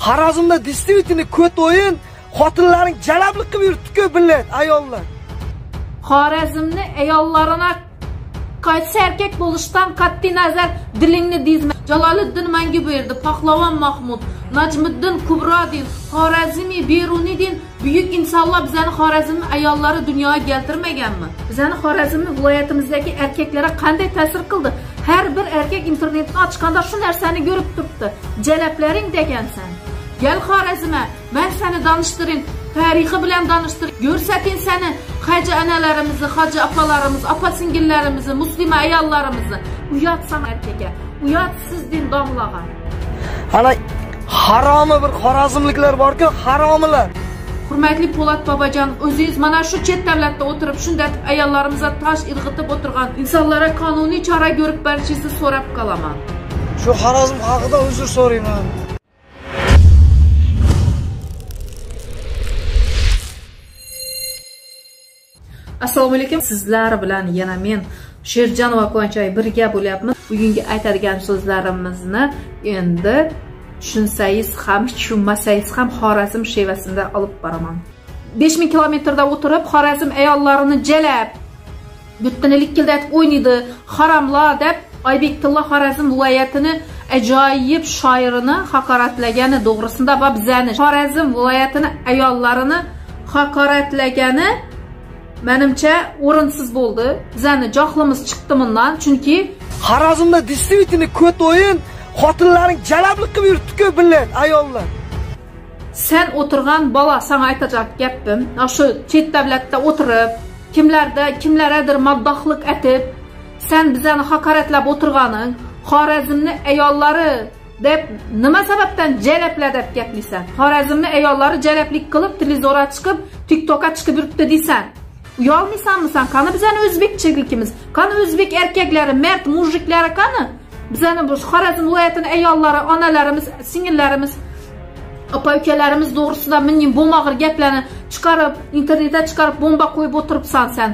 Xorazmda действительно ko't o'yin xotinlaring jalablik qilib yuribdi-ku ayollar. Xorazmni ayollarına qaysi erkak bo'lishdan qat'iy nazar dilingni dizma. Jaloliddin manguberdi pahlavon mahmud najmiddin kubrodin xorazmiy beruniydin buyuk insonlar bizani xorazmni ayollari dunyoga keltirmaganmi? Bizani xorazmni viloyatimizdagi erkaklarga qanday ta'sir qildi? Har bir erkak internetni ochganda shu narsani ko'rib turibdi. Jalablaring degansan. Gel Xorazm'a, ben seni danıştırın, tarihi bilen danıştırın, görsetin seni, hacı analarımızı, hacı apalarımız, apa singillerimizi, muslima ayallarımızı. Uyat erkeke, uyat sizdin damlağa. Ana haromi bir xorazmliklar borku, haromilar. Hurmatli Polat babajon, o'zingiz mana shu chet davlatda o'tirib, shunday ayollarimizni tosh irg'itib o'tirgan insonlarga qonuniy chora ko'rib berishingizni so'rab qolaman. Shu Xorazm haqida uzr so'rayman. Assalomu alaykum. Sizlar bilan yana men sherjanova quvonchoy birga bo'lyapmiz. Bugungi aytadigan so'zlarimizni endi tushunsangiz ham tushunmasangiz ham xorazm shevasida olib boraman. Besh ming kilometrda o'tirib xorazm ayollarini jalab bittani likildatib o'ynaydi. Haromlar deb oybek tilla xorazm viloyatini ajoyib shoirini haqoratlagani to'g'risida va bizani xorazm viloyatini ayollarini haqoratlagani Menimcha o'rinsiz bo'ldi. Bizani johlimiz chiqdi bundan, chunki Xorazmda действительно ko't o'yin xotinlaring jalablik qilib yuribdi-ku millat, ayollar. Sen o'tirgan bola sana aytacak gapim, shu chet davlatda o'tirib, kimlarda kimlaradir maddohlik etib, sen bizani haqoratlab o'tirganing, Xorazmni ayollari deb nima sababdan jalabla deb gaplaysan? Xorazmni ayollari jalablik qilib, televizorga chiqib, TikTokka chiqib yuribdi deysan. Uyolmaysanmisan qani bizani o'zbekchiligimiz qani o'zbek erkaklari mard mujiklari qani? Bizani bu xorazm viloyatini ayollari onalarimiz singillarimiz opa ukalarimiz to'g'risida mening bo'lmag'ir gaplarni chiqarib internetda chiqarib bomba qo'yib o'tiribsan sen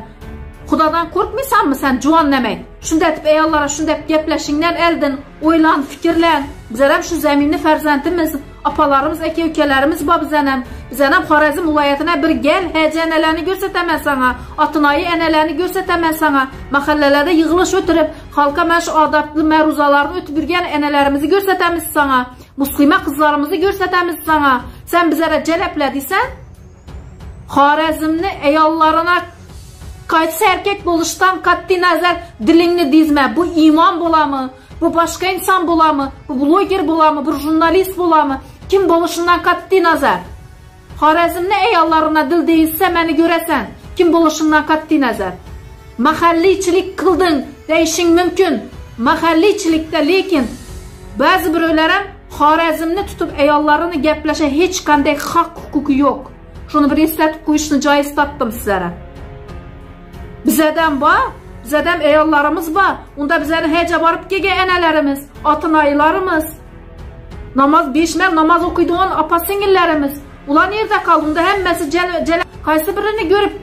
xudodan qo'rqmaysanmi san juvonnamay shunday deb ayollarga shunday gaplashingdan oldin o'ylan fikrlan. Bizlar ham shu zaminni farzandimiz. Apalarımız, əki ölkələrimiz bab zənəm. Zənəm Xarəzm vilayətinə bir gəl, həcə ənələrini göstətəm mən sənə. Atınayı ənələrini göstətəm mən sənə. Məhəllələrdə yığılış ötürüb, xalqa məş adablı məruzalarını ötüb birgən ənələrimizi göstətəmiz sənə. Muslimə qızlarımızı göstətəmiz sənə. Sən bizərə cələblədisən, Xarəzmli əyallarına qayıtsa erkək buluşdan qatdi nəzər dilini dizmə. Bu iman bulamı? Bu başqa insan bulamı? Bu bloger bulamı? Bu jurnalist bulamı? Kim bo'lishidan qat'iy nazar. Xorazmni ayollarini dil deyilsa meni ko'rasan. Kim bo'lishidan qat'iy nazar. Mahalliychilik qilding deyishing mumkin. Mahalliychilikda lekin ba'zi birovlar ham xorazmni tutib ayollarini gaplasha hech qanday haq huquqi yo'q. Shuni bir eslatib qo'yishni joiz topdim sizlarga. Bizadam bor bizadam ayollarimiz bor unda bizani haja borib kelgan onalarimiz otinoyilarimiz namoz beshmal namoz o'qiydigan opa singillarimiz. Ular yerda qoldi? Unda hammasi qaysi birini ko'rib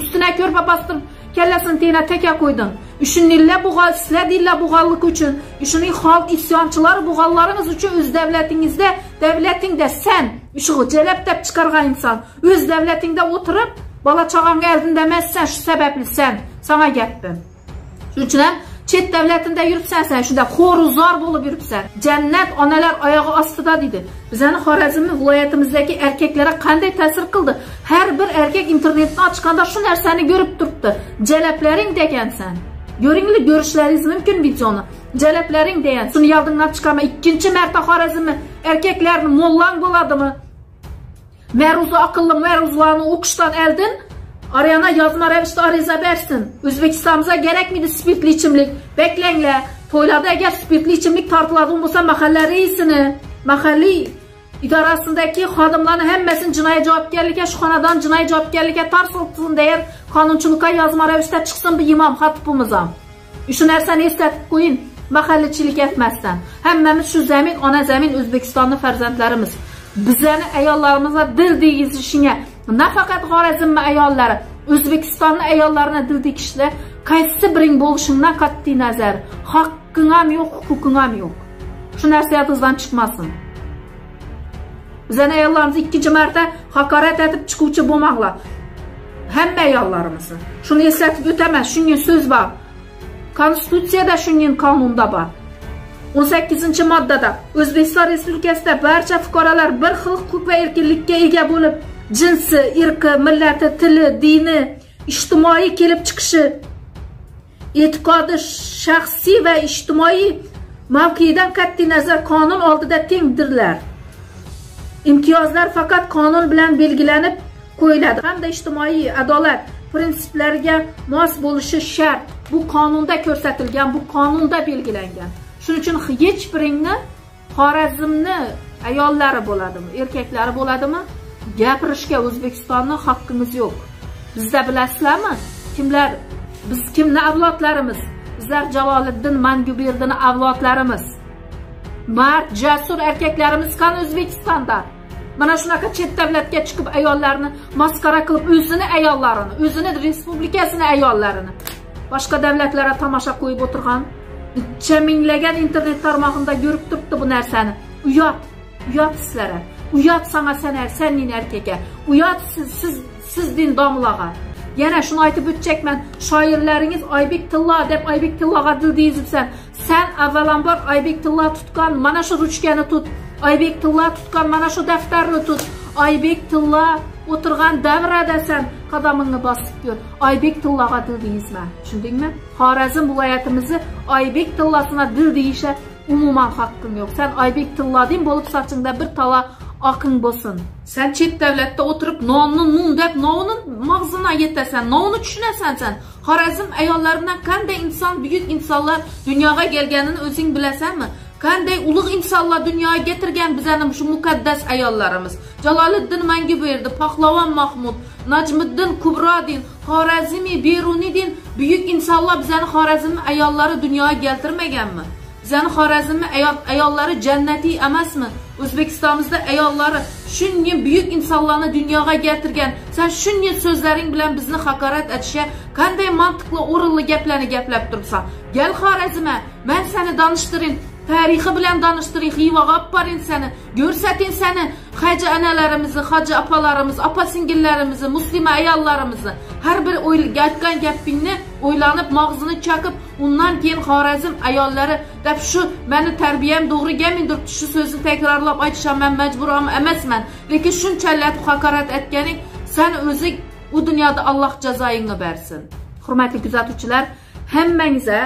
ustiga ko'rpa bostirib kallasini tena taka qo'yding ishuninglar bug'al sizlar deylar bug'allik uchun. Ishuning xalq isyonchilari bug'allarimiz uchun o'z davlatingizda davlatingda sen shu jalab deb chiqargan inson. O'z davlatingda o'tirib bola chog'angga oldinda emassan shu sababli sen. Sana gapim shuning uchun ham chet davlatida yuribsan san shunda xo'ruzor bo'lib yuribsan. Jannat onalar oyog'i ostida deydi. Bizani xorazmni viloyatimizdagi erkaklarga qanday ta'sir qildi? Har bir erkak internetni ochganda shu narsani ko'rib turibdi. Jalablaring degansan ko'ringlar ko'rishlaringiz mumkin videoni. Jalablaring degan. Shuni yodingdan chiqarma. Ikkinchi marta xorazmni erkaklarni mollang bo'ladimi? Ma'ruza aqlli ma'ruzalarni o'qishdan oldin Arayana yazma ravishda ariza bersin. O'zbekistonimizga kerakmidi spirtli ichimlik? Beklanglar. To'ylarda agar spirtli ichimlik tortiladigan bo'lsa, mahalla raisini, mahalliy idorasidagi xodimlarni hammasini jinoiy javobgarlikka, shu xonadon jinoiy javobgarlikka tortilsin degan qonunchilikka yozma ravishda chiqsin bu imom xatibimiz ham. Shu narsani eslatib qo'ying. mahallachilik etmasdan hammamiz shu zamin ona zamin o'zbekistonning farzandlarimiz bizlarni ayollarimizni dil degizishingga nafaqat xorazmni ayollari. O'zbekistonni ayollarini dil tegishda qaysi biring bo'lishingdan qat'iy nazar? Haqqing ham yo'q huquqing ham yo'q. Shu narsa yodingizdan chiqmasin. Bizani ayollarimiz ikkinchi marta haqorat etib chiquvchi bo'lmanglar hamma ayollarimizni shuni eslatib o'taman shunga so'z bor. Konstitutsiyada shunga qonunda bor. 18 moddada o'zbekiston respublikasida barcha fuqarolar bir xil huquq va erkinlikka ega bo'lib jinsi irqi millati tili dini ijtimoiy kelib chiqishi e'tiqodi shaxsiy va ijtimoiy mavqeidan qat'iy nazar qonun oldida tengdirlar. Imtiyozlar faqat qonun bilan belgilanib qo'yiladi. Hamda ijtimoiy adolat prinsiplariga mos bo'lishi shart. Bu qonunda ko'rsatilgan bu qonunda belgilangan. Shuning uchun hech biringni xorazmni ayollari bo'ladimi erkaklari bo'ladimi gapirishga o'zbekistonni haqqimiz yo'q. Bizda bilasizlarmi? Kimlar? Biz kimni avlodlarimiz? Bizlar jaloliddin manguberdini avlodlarimiz. Mard jasur erkaklarimiz qani o'zbekistonda? Mana shunaqa chet davlatga chiqib ayollarni maskara qilib o'zini ayollarini o'zini respublikasini ayollarini boshqa davlatlarga tomosha qo'yib o'tirgan necha minglagan internet tarmog'ida ko'rib turibdi bu narsani. Uyat uyat sizlarga uyat sanga sanar er, sanning erkakka uyat siz siz sizdin domlaga yana shuni aytib mən, şairləriniz oybek Tilla deb oybek tilloga dil deyizibsan san avvalambor oybek Tilla tutgan mana shu ruchkani tut. Oybek Tilla tutgan mana shu dəftərini tut. Oybek Tilla o'tirgan davrada san qadamingni bosib ko'r. Oybek tilloga dil deyizman tushundingmi? Xorazm viloyatimizni oybek tillosina dil deyisha umuman haqqing yo'q. San oybek deyim, bo'lib sochingda bir tala oqing bo'lsin. San chet davlatda o'tirib nonni nun deb novni mag'zini yetasan nonni tushunasan san. Xorazm ayollaridan qanday inson buyuk insonlar dunyoga kelganini o'zing bilasanmi? Qanday ulug' insonlar dunyoga keltirgan bizani shu muqaddas ayollarimiz? Jaloliddin manguberdi pahlavon mahmud najmiddin kubrodin xorazmiy beruniydin buyuk insonlar bizani xorazm ayollari dunyoga keltirmaganmi? Zan xorazmni ayollari jannatiy emasmi? O'zbekistonimizda ayollari shunga buyuk insonlarni dunyoga keltirgan. Sen shunga so'zlaring bilan bizni haqorat etishga qanday mantiqli o'rinli gaplarni gaplab turibsan? Gal xorazma men seni donishtiring tarixi bilan donishtiring xivaga olib seni ko'rsating seni haji onalarimizni haji opalarimiz opa singillarimizni musulmon ayollarimizni. Har bir aytgan gapingni o'ylanib mag'zini chaqib undan keyin xorazm ayollari deb shu mani tarbiyam to'g'ri kelmay turibdi shu so'zni takrorlab aytisham man majbur emasman. Lekin shunchalik haqorat etganing san o'zing u dunyoda alloh jazoingni bersin. Hurmatli kuzatuvchilar hammangizga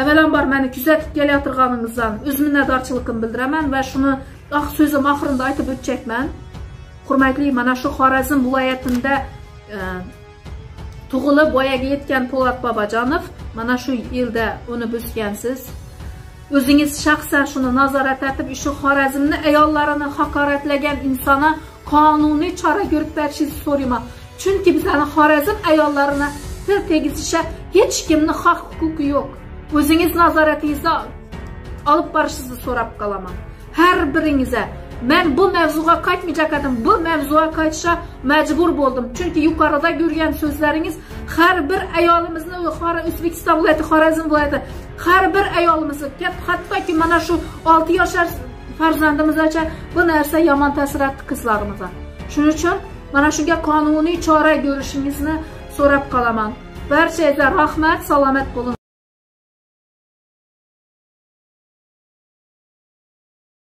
avvalambor meni kuzatib kelayotganingizdan o'z minnatdorchiligimni bildiraman va shuni oq so'zim oxirida aytib o'tchakman. Hurmatli mana shu xorazm viloyatida e, tug'ilib voyaga yetgan po'lat bobojonov mana shu yilda uni buzgansiz o'zingiz shaxsan shuni nazorat etib shu xorazmni ayollarini haqoratlagan insonga qonuniy chora ko'rib berishingizni so'rayman. Chunki bizani xorazm ayollarini til tegizishga hech kimni haq huquqi yo'q. O'zingiz nazoratingizda olib borishingizni so'rab qolaman. Har biringizga men bu mavzuga qaytmayacak edim. Bu mavzuga qaytishga majbur bo'ldim. Chunki yuqorida ko'rgan so'zlaringiz har bir ayolimizni o'zbekiston viloyati xorazm viloyati har bir ayolimizni hattoki mana shu olti yoshar farzandimizgacha bu narsa yomon ta'sir etdi qizlarimizga. Shuning uchun mana shunga qonuniy chora ko'rishingizni so'rab qolaman. Barchangizga rahmat salomat bo'ling.